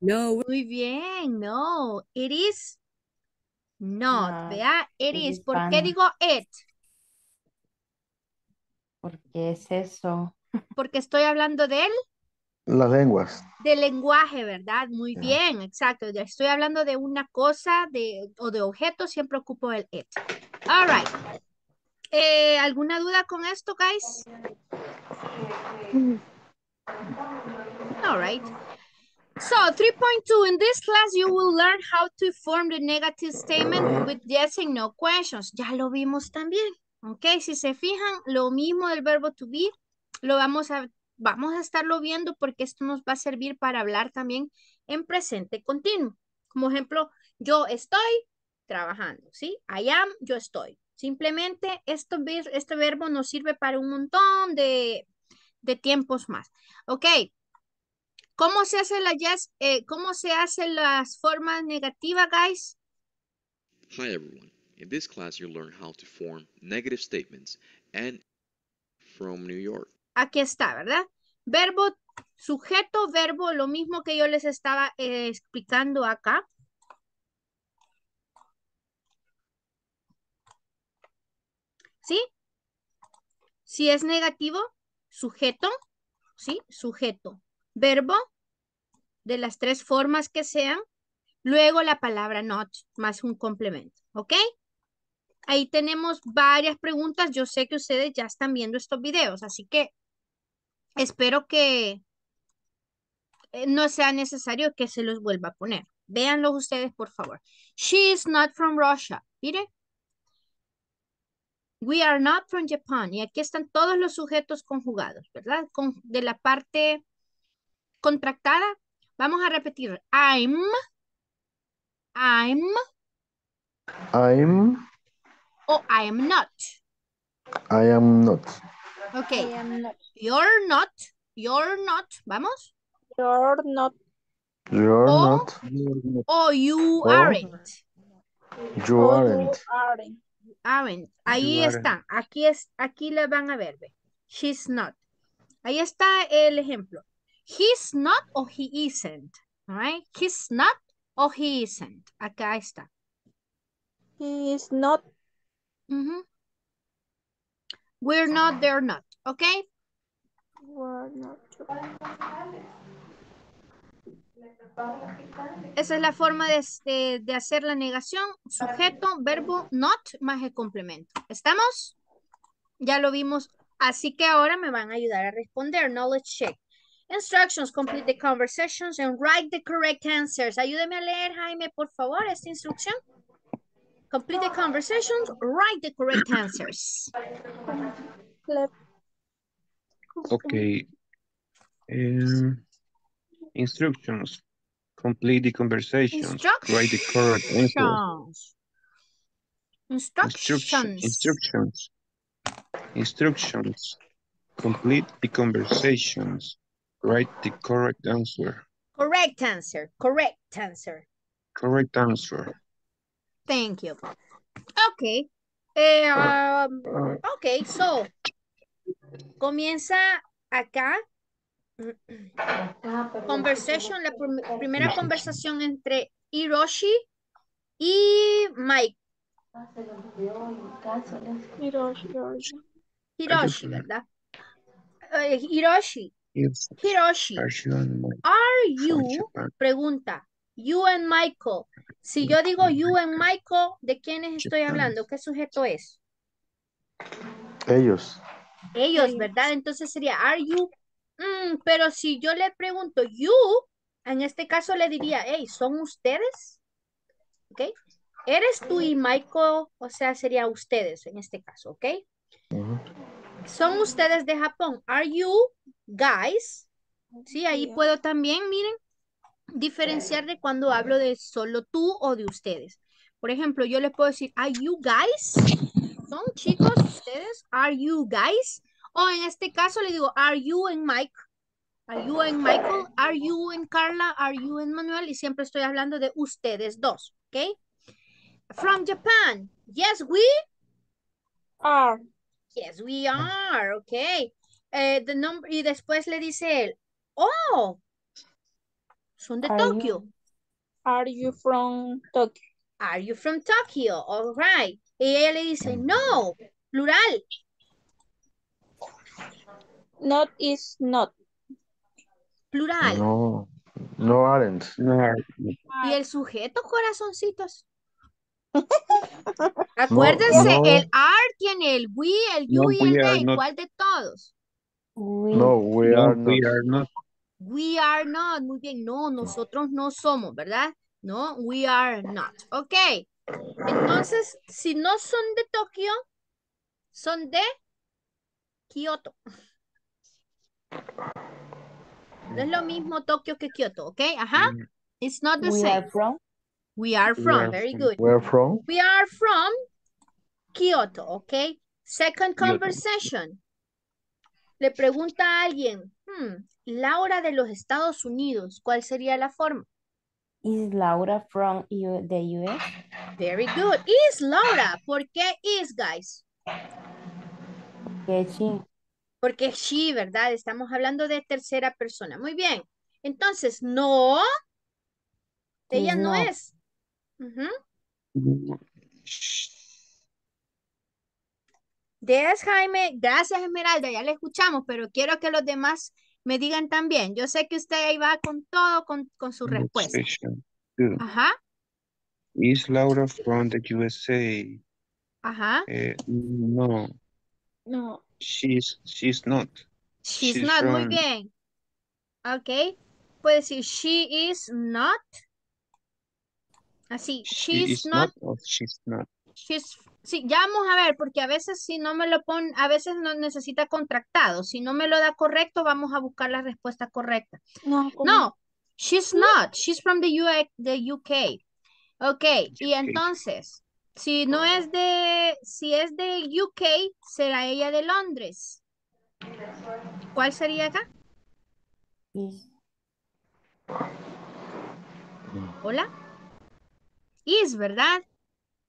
No, Muy bien, no, it is not, No, vea, it it is. is ¿Por qué digo it? Porque es eso. Porque estoy hablando de él, Las lenguas. del lenguaje, ¿verdad? Muy bien, exacto. Estoy hablando de una cosa de, o de objeto, siempre ocupo el it. All right. Eh, ¿alguna duda con esto, guys? All right. So 3.2, in this class you will learn how to form the negative statement with yes and no questions. Ya lo vimos también. Ok, si se fijan, lo mismo del verbo to be, lo vamos a, vamos a estarlo viendo porque esto nos va a servir para hablar también en presente continuo. Como ejemplo, yo estoy trabajando, ¿sí? I am, yo estoy. Simplemente esto, este verbo nos sirve para un montón de, de tiempos más. Ok. ¿Cómo se hace la yes, eh, cómo se hacen las formas negativas, guys? Hi everyone. In this class you'll learn how to form negative statements and from New York. Aquí está, ¿verdad? Verbo, sujeto, verbo, lo mismo que yo les estaba eh, explicando acá. ¿Sí? Si es negativo, sujeto, ¿sí? Sujeto. Verbo, de las tres formas que sean. Luego la palabra not, más un complemento, ¿ok? Ahí tenemos varias preguntas. Yo sé que ustedes ya están viendo estos videos, así que espero que eh, no sea necesario que se los vuelva a poner. Véanlos ustedes, por favor. She is not from Russia. Mire. We are not from Japan. Y aquí están todos los sujetos conjugados, ¿verdad? Con, de la parte contractada. Vamos a repetir. I'm. I'm. I'm. O I am not. I am not. Ok. I am not. You're not. You're not. Vamos. You're not. You're O- not. O you aren't. You aren't. Aren't. Aren't. Ahí You aren't. están. Aquí es, aquí la van a ver. ve. She's not. Ahí está el ejemplo. He's not o he isn't. All right? He's not o he isn't. Acá está. He is not. We're not, they're not. ¿Ok? We're not. Esa es la forma de, de- hacer la negación. Sujeto, verbo, not, más el complemento. ¿Estamos? Ya lo vimos. Así que ahora me van a ayudar a responder. Knowledge check. Instructions. Complete the conversations and write the correct answers. Ayúdeme a leer, Jaime, por favor, esta instrucción. Complete the conversations. Write the correct answers. Okay. Um, instructions. Complete the conversation. Write the correct answer. Instructions. Instructions. instructions. Instructions. Complete the conversations. Write the correct answer. Correct answer. Correct answer. Correct answer. Thank you. Okay. Eh, um, okay, so comienza acá. Conversation, la prim- primera conversación entre Hiroshi y Mike. Hiroshi, Hiroshi. Hiroshi, ¿verdad? Eh, Hiroshi. Hiroshi, Are you pregunta, You and Michael. Si yo digo you and Michael, ¿de quiénes estoy hablando? ¿Qué sujeto es? Ellos. Ellos, ¿verdad? Entonces sería, are you? Mm, pero si yo le pregunto you, en este caso le diría, hey, ¿son ustedes? ¿Ok? Eres tú y Michael, o sea, sería ustedes en este caso, ¿ok? Son ustedes de Japón. Are you guys? Sí, ahí puedo también, miren, diferenciar de cuando hablo de solo tú o de ustedes. Por ejemplo, yo les puedo decir, are you guys? ¿Son chicos ustedes? Are you guys? O en este caso le digo, are you and Mike? Are you and Michael? Are you and Carla? Are you and Manuel? Y siempre estoy hablando de ustedes dos, ¿ok? From Japan. Yes, we Are. Yes, we are. Okay. Eh, the number, y después le dice él, oh, son de Are you- Tokio. Are you from Tokyo? Are you from Tokyo? All right. Y ella le dice, no, plural. Not is not. Plural. No, no aren't. No, Y el sujeto, corazoncitos. Acuérdense, no. el are tiene el we, el you No, y el they. not. ¿Cuál de todos? We, No, we no, are we not. are not. We are not. Muy bien. No, nosotros no somos, ¿verdad? No, we are not. Ok. Entonces, si no son de Tokio, son de Kioto. No es lo mismo Tokio que Kioto, ¿ok? Ajá. It's not the we same. are from We are We from. are Very from- good. Where from? We are from Kyoto, ¿ok? Second Kyoto. conversation. Le pregunta a alguien, hmm, Laura de los Estados Unidos, ¿cuál sería la forma? is Laura from U the US? Very good. Is Laura. ¿Por qué is, guys? Que she Porque she, ¿verdad? Estamos hablando de tercera persona. Muy bien. Entonces, no. Ella Is no not. es. Ujú. Yes, Jaime. Gracias, Esmeralda. Ya le escuchamos, pero quiero que los demás me digan también. Yo sé que usted ahí va con todo, con, con su respuesta. Ajá, Is Laura from the USA? ajá. Eh, no, No. She's she's not. She's, She's not. Muy bien. Ok. Puede decir she is not. Así. She She's is not. she's not. She's, sí, ya vamos a ver, porque a veces si no me lo pone, a veces no necesita contractado. Si no me lo da correcto, vamos a buscar la respuesta correcta. No. ¿cómo? No, she's not. She's from the, U- the UK. Ok, y entonces, si no es de, si es de UK, será ella de Londres. ¿Cuál sería acá? is Hola. Is, ¿verdad?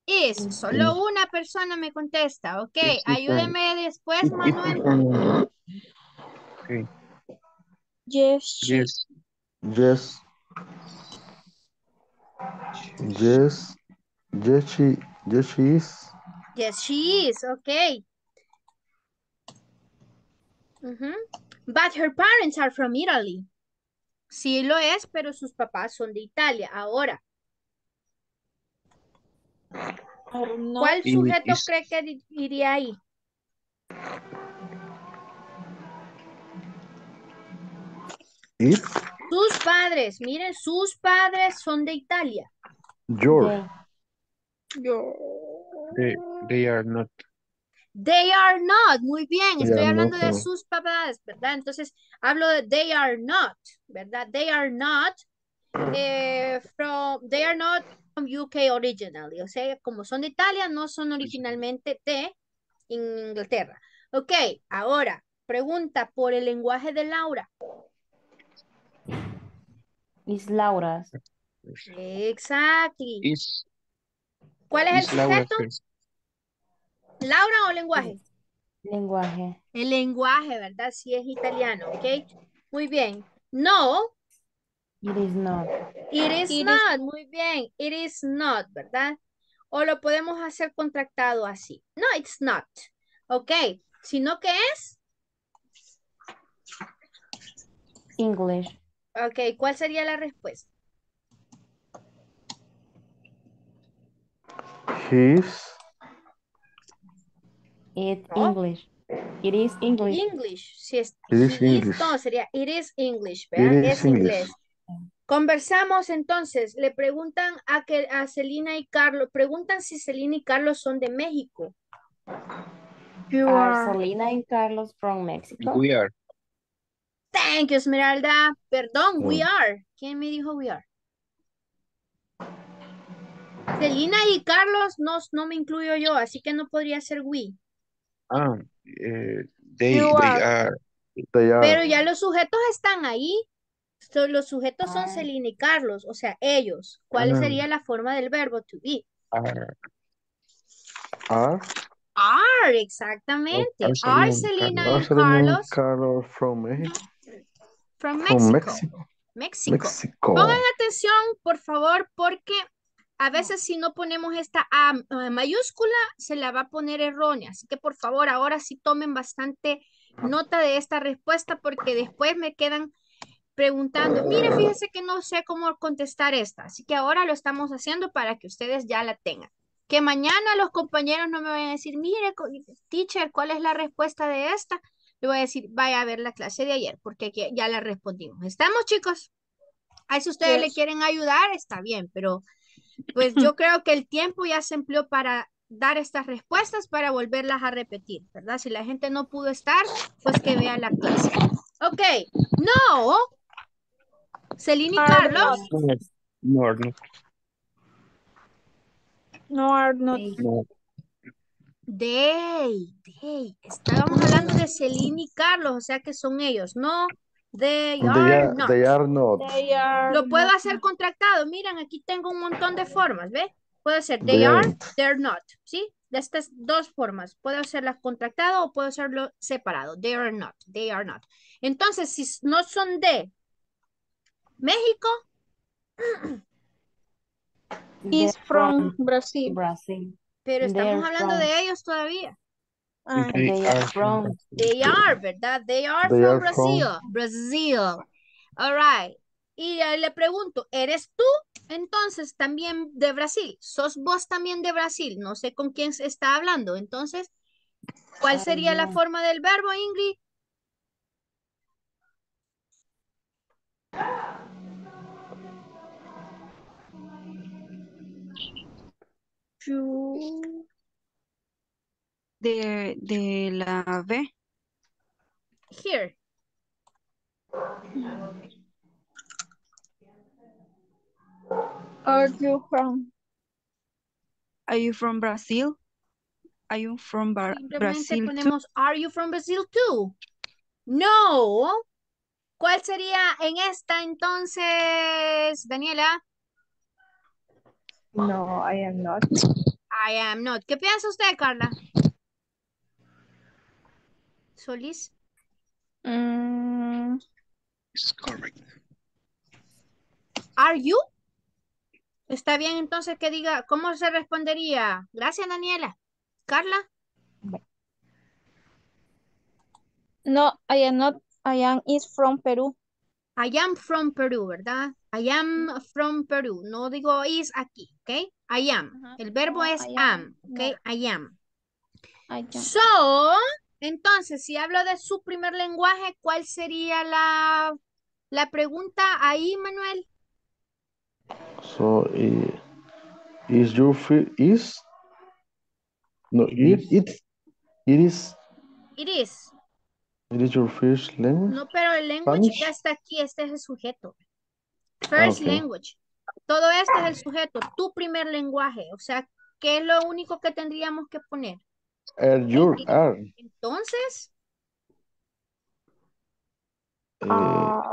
Is. Solo una persona me contesta. Ok, ayúdeme después, Manuel. Okay. Yes. Yes. Yes. Yes. Yes, she, yes, she is. Yes, she is. Okay. Ujú. But her parents are from Italy. Sí lo es, pero sus papás son de Italia. Ahora. ¿cuál sujeto is- cree que iría ahí? It, Sus padres, miren, sus padres son de Italia. your. they Yo. They they are not. They are not, muy bien, They estoy are hablando not, de no. sus papás, ¿verdad? Entonces, hablo de they are not, ¿verdad? They are not eh, from, they are not from UK originally, o sea, como son de Italia, no son originalmente de Inglaterra. Ok, ahora, pregunta por el lenguaje de Laura. is Laura's Exactly. Is ¿Cuál es is el Laura sujeto? first? ¿Laura o lenguaje? lenguaje. El lenguaje, ¿verdad? Si es italiano, ¿ok? Muy bien. No, It is not. It is It is- not, muy bien. It is not, ¿verdad? O lo podemos hacer contractado así. No, it's not. Ok, sino que es, English. ok, ¿cuál sería la respuesta? He's It's No. English. It is English. English. Si es, It is English. no, sería it is English, It ¿verdad? is es English. inglés. Conversamos entonces, le preguntan a que a Celina y Carlos, preguntan si Celina y Carlos son de México. You Are are. Selena and Carlos from Mexico? We are. Thank you, Esmeralda. Perdón, we Mm. are. ¿Quién me dijo we are? Celina y Carlos no, no me incluyo yo, así que no podría ser we. Ah, eh, they, You they are. are. They are. Pero ya los sujetos están ahí. So, los sujetos son Celina y Carlos, o sea, ellos. ¿Cuál Ah. sería la forma del verbo to be? Are. Are. Are, exactamente. Are Celina y Carlos Carlos from Mexico? from From Mexico. Mexico. México. Mexico. Pongan atención, por favor, porque a veces si no ponemos esta A eh, mayúscula, se la va a poner errónea. Así que por favor, ahora sí tomen bastante nota de esta respuesta porque después me quedan preguntando, mire, fíjese que no sé cómo contestar esta. Así que ahora lo estamos haciendo para que ustedes ya la tengan. Que mañana los compañeros no me vayan a decir, mire, teacher, ¿cuál es la respuesta de esta? Le voy a decir, vaya a ver la clase de ayer, porque aquí ya la respondimos. ¿Estamos, chicos? Ahí si ustedes le quieren ayudar, está bien, pero pues yo creo que el tiempo ya se empleó para dar estas respuestas para volverlas a repetir, ¿verdad? Si la gente no pudo estar, pues que vea la clase. Ok, no. Celine y Are Carlos, No, no, No are not. no. they, they. Estábamos hablando de Celine y Carlos, o sea que son ellos, no, they They are are, not. they are not. They are Lo puedo not. hacer contractado. Miren, aquí tengo un montón de formas, ¿ve? Puede ser They they are, aren't. they're not, ¿sí? De estas dos formas. Puedo hacerlas contractado o puedo hacerlo separado. They are not, they are not. Entonces, si no son de México, Is from Brazil. Brazil. pero estamos They're hablando from- de ellos todavía. Ah, They They are from from. They are, ¿verdad? They are They from are Brazil. from- Brazil. All right. Y le pregunto, ¿eres tú entonces también de Brasil? ¿Sos vos también de Brasil? No sé con quién se está hablando. Entonces, ¿cuál Are sería la forma del verbo, Ingrid? you- De, de la B. Here. Are you from? Are you from Brazil? Are you from Bar- Simplemente Brazil too? ponemos, ¿Are you from Brazil too? No. ¿Cuál sería en esta entonces, Daniela? No, I am not. I am not. ¿Qué piensa usted, Carla? Solís. Mm, It's correct. Are you? Está bien entonces que diga, ¿cómo se respondería? Gracias, Daniela. Carla. no, I am not. I am is from Peru. I am from Peru, ¿verdad? I am from Peru. No digo is aquí, ¿ok? I am. Ajá. El verbo No, es I am, am. ¿ok? I am. I am. So, entonces, si hablo de su primer lenguaje, ¿cuál sería la, la pregunta ahí, Manuel? So, i- is your is? No, it, it, it is, It is. it is your first language? No, pero el language Spanish? ya está aquí, este es el sujeto. First ok. language. Todo esto es el sujeto, tu primer lenguaje. O sea, ¿qué es lo único que tendríamos que poner? Are your, are, Entonces, eh, Ah,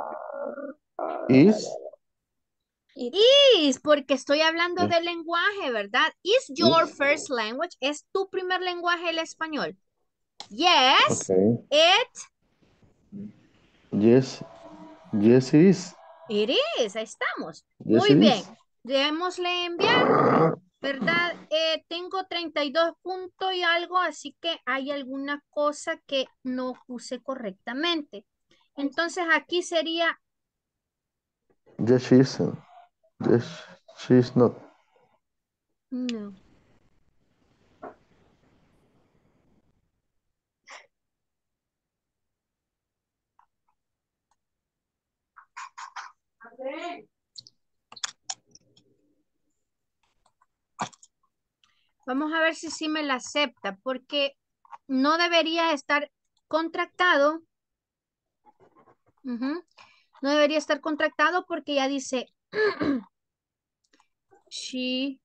is, is, porque estoy hablando del lenguaje, ¿verdad? Is your first language? ¿Es tu primer lenguaje el español? Yes, okay. it, Yes, yes it is. it is. Ahí estamos. Yes Muy bien. is. Démosle enviar. ¿verdad? Eh, tengo 32 puntos y algo, así que hay alguna cosa que no puse correctamente. Entonces aquí sería... Yes, she not. No. Vamos a ver si sí me la acepta, porque no debería estar contractado. No debería estar contractado porque ya dice she.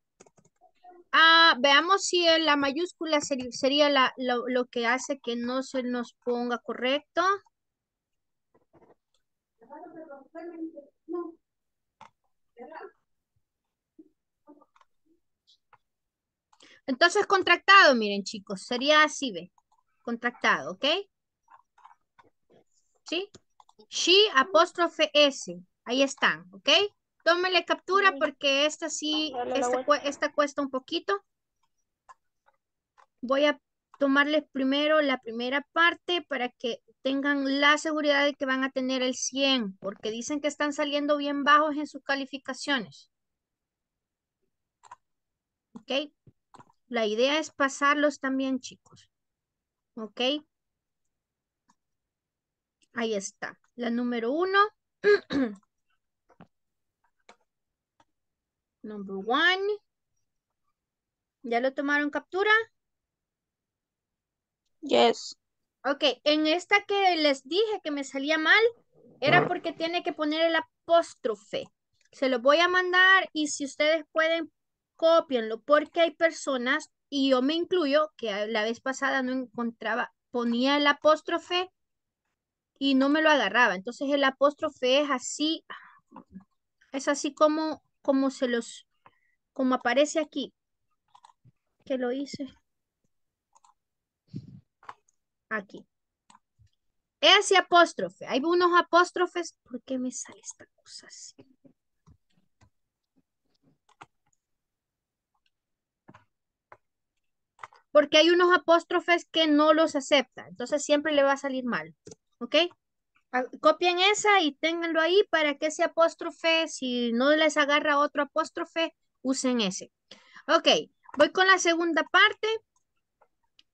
Ah, veamos si la mayúscula sería la, lo que hace que no se nos ponga correcto. Entonces, contractado, miren chicos, sería así, ve. Contractado, ¿ok? ¿Sí? She apóstrofe S. Ahí están, ¿ok? Tómele captura porque esta sí, esta, esta cuesta un poquito. Voy a tomarles primero la primera parte para que tengan la seguridad de que van a tener el 100, porque dicen que están saliendo bien bajos en sus calificaciones. ¿Ok? La idea es pasarlos también, chicos. ¿Ok? Ahí está. La número uno. Number one. ¿Ya lo tomaron captura? Yes. Ok, en esta que les dije que me salía mal, era porque tiene que poner el apóstrofe. Se lo voy a mandar y si ustedes pueden, cópienlo, porque hay personas, y yo me incluyo, que la vez pasada no encontraba, ponía el apóstrofe y no me lo agarraba. Entonces el apóstrofe es así, es así como, como se los, como aparece aquí, que lo hice. Aquí. Ese apóstrofe. Hay unos apóstrofes. ¿Por qué me sale esta cosa así? Porque hay unos apóstrofes que no los acepta. Entonces siempre le va a salir mal. ¿Ok? Ah, Copien esa y ténganlo ahí para que ese apóstrofe, si no les agarra otro apóstrofe, usen ese. Ok, voy con la segunda parte.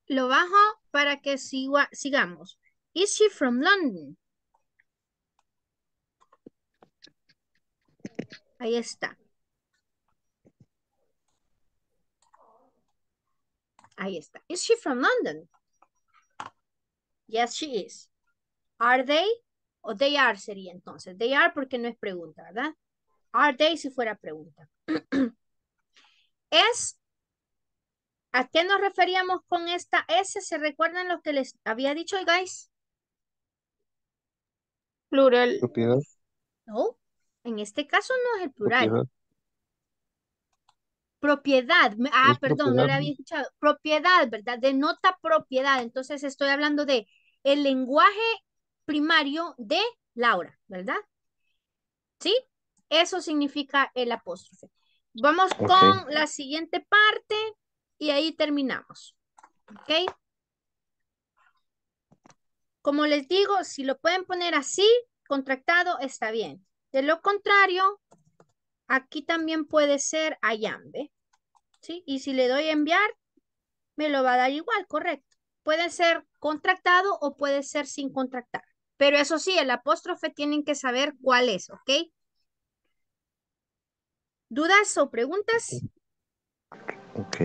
Lo bajo para que siga- sigamos. Is she from London? Ahí está. Ahí está. Is she from London? Yes, she is. Are they? O they are sería entonces. They are porque no es pregunta, ¿verdad? Are they si fuera pregunta. es. ¿A qué nos referíamos con esta S? ¿Se recuerdan lo que les había dicho, guys? Plural. No. En este caso no es el plural. Propiedad. Ah, Es perdón, no propiedad. la había escuchado. Propiedad, ¿verdad? Denota propiedad. Entonces estoy hablando de el lenguaje primario de Laura, ¿verdad? ¿Sí? Eso significa el apóstrofe. Vamos con la siguiente parte y ahí terminamos. ¿Ok? Como les digo, si lo pueden poner así, contractado, está bien. De lo contrario, aquí también puede ser I am, ¿ve? ¿Sí? Y si le doy a enviar, me lo va a dar igual, correcto. Puede ser contractado o puede ser sin contractar. Pero eso sí, el apóstrofe tienen que saber cuál es, ¿ok? ¿Dudas o preguntas? Ok.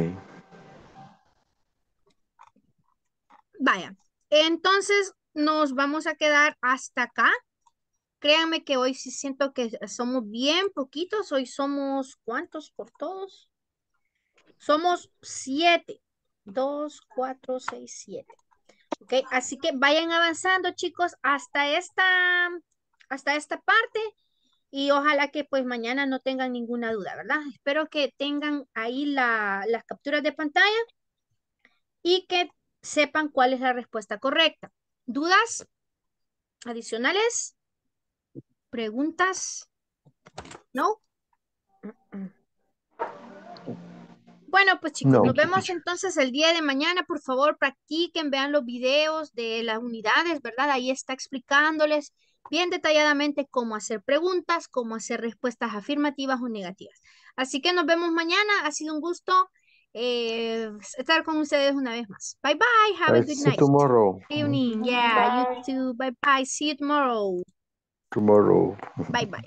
Vaya, entonces nos vamos a quedar hasta acá. Créanme que hoy sí siento que somos bien poquitos. Hoy somos, ¿cuántos por todos? Somos siete. Dos, cuatro, seis, siete. Ok, así que vayan avanzando, chicos, hasta esta, hasta esta parte. Y ojalá que pues mañana no tengan ninguna duda, ¿verdad? Espero que tengan ahí la- las capturas de pantalla y que sepan cuál es la respuesta correcta. ¿Dudas adicionales? ¿Preguntas? ¿No? Bueno, pues chicos, No. nos vemos entonces el día de mañana. Por favor, practiquen, vean los videos de las unidades, ¿verdad? Ahí está explicándoles bien detalladamente cómo hacer preguntas, cómo hacer respuestas afirmativas o negativas. Así que nos vemos mañana. Ha sido un gusto eh, estar con ustedes una vez más. Bye bye. Have a good see you night. tomorrow. Evening. Yeah, you too. Bye bye. See you tomorrow. Tomorrow. Bye bye.